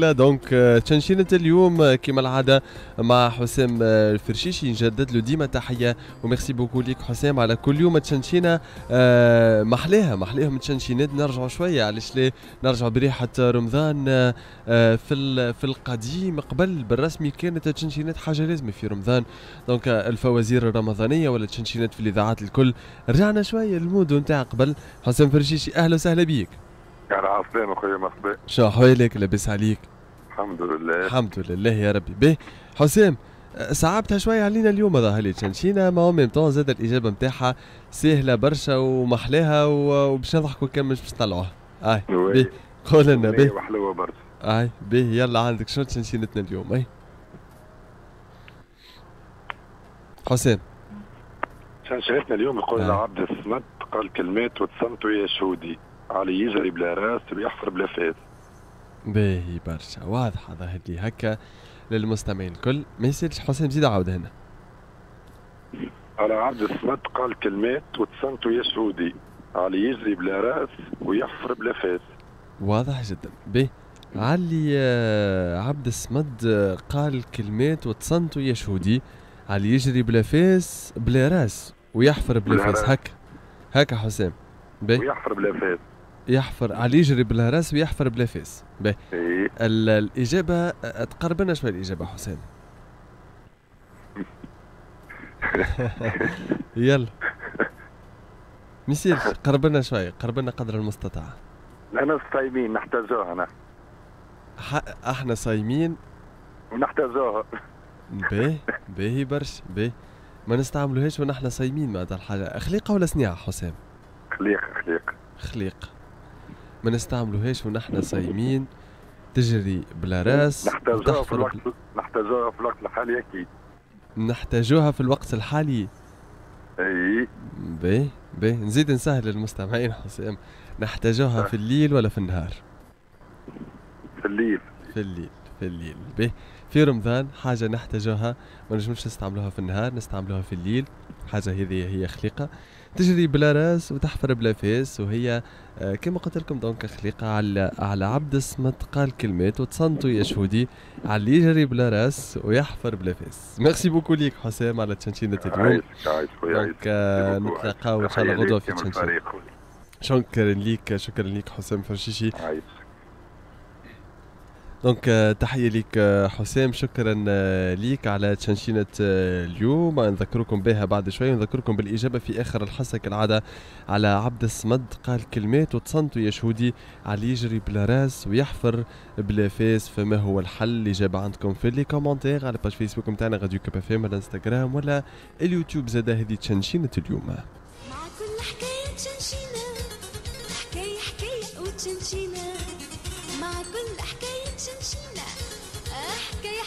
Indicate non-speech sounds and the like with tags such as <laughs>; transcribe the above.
لا donc تشنشينة اليوم كما العادة مع حسام الفرشيشي نجدد له ديما تحية و merci beaucoup ليك حسام على كل يوم تشنشينة محلاها محلاها من تشنشينات نرجعوا شوية علاش ليه نرجعوا بريحة رمضان في في القديم. قبل بالرسمي كانت تشنشينات حاجة لازمة في رمضان. donc الفوازير الرمضانية ولا تشنشينات في الإذاعات الكل. رجعنا شوية ال mode نتاع قبل. حسام فرشيشي أهلا وسهلا بيك. على عسلامة أخويا مرحبا شو احوالك لاباس عليك؟ الحمد لله. الحمد لله يا ربي. به حسام صعبتها شوية علينا اليوم ظاهر لي تشنشينا ما هو ميم طون زاد الإجابة نتاعها سهلة برشا ومحلاها وباش نضحكوا كان مش باش نطلعوها آي به قول لنا به. وحلوة برشا. آي به يلا عندك شنو تشنشينتنا اليوم؟ أي. حسام. تشنشينتنا اليوم يقول آه. عبد الصمد قال كلمات وتصمت يا شودي علي يجري بلا راس ويحفر بلا فاس باهي برشا. واضحة ظهر لي هكا للمستمعين الكل. ما يصيرش حسين زيد عاود هنا. على عبد الصمد قال كلمات وتصنت يا سعودي. علي يجري بلا راس ويحفر بلا فاس واضح جدا. به علي آه، عبد الصمد آه، قال كلمات وتصنت يا شهودي علي يجري بلا فاس بلا راس ويحفر بلا, بلا فاس. هكا. هكا حسام. ويحفر بلا فاس يحفر على يجري بلا راس ويحفر بلا فاس باهي. الإجابة تقرب لنا شوي الإجابة حسين. <laughs> يلا. مسير قرب لنا شوي قرب لنا قدر المستطاع. أنا صايمين نحتاجوها إحنا صايمين. ونحتاجوها باهي باهي برش باهي. ما نستعملوهاش ونحن صايمين معناتها الحاجة. خليقة ولا صنيعة حسام خليق خليق خليق ما نستعملوهاش ونحن صايمين تجري بلا راس نحتاجوها في الوقت نحتاجوها في الوقت الحالي أكيد. نحتاجوها في الوقت الحالي. إي. باهي باهي نزيد نسهل للمستمعين حسام. نحتاجوها في الليل ولا في النهار؟ في الليل. في الليل. الليل. باهي في رمضان حاجة نحتاجوها ما نجمش نستعملوها في النهار نستعملوها في الليل. حاجة هذه هي خليقة. تجري بلا راس وتحفر بلا فاس وهي آه، كما قلت لكم donc خليقة على على عبد الصمت قال كلمات وتصنتوا يا شهودي. على اللي يجري بلا راس ويحفر بلا فاس merci beaucoup ليك حسام على تشنشينة اليوم donc آه، نتلاقاو إن شاء الله غدوة في تشنشين شكرا ليك شكرا ليك حسام فرشيشي. donc euh, تحية ليك euh, حسام. شكرا euh, ليك على تشنشينة اليوم. نذكركم بها بعد شوي. ونذكركم بالإجابة في آخر الحصة كالعادة على عبد الصمد. قال كلمات وتصنتوا يا شهودي. على يجري بلا راس ويحفر بلا فاس. فما هو الحل؟ الإجابة عندكم في les commentaires على page فيسبوك نتاعنا راديو كاب ولا انستغرام ولا اليوتيوب. زاد هذه تشنشينة اليوم. مع كل حكاية تشنشينة حكاية حكاية وتشنشينة مع كل حكاية شمشينة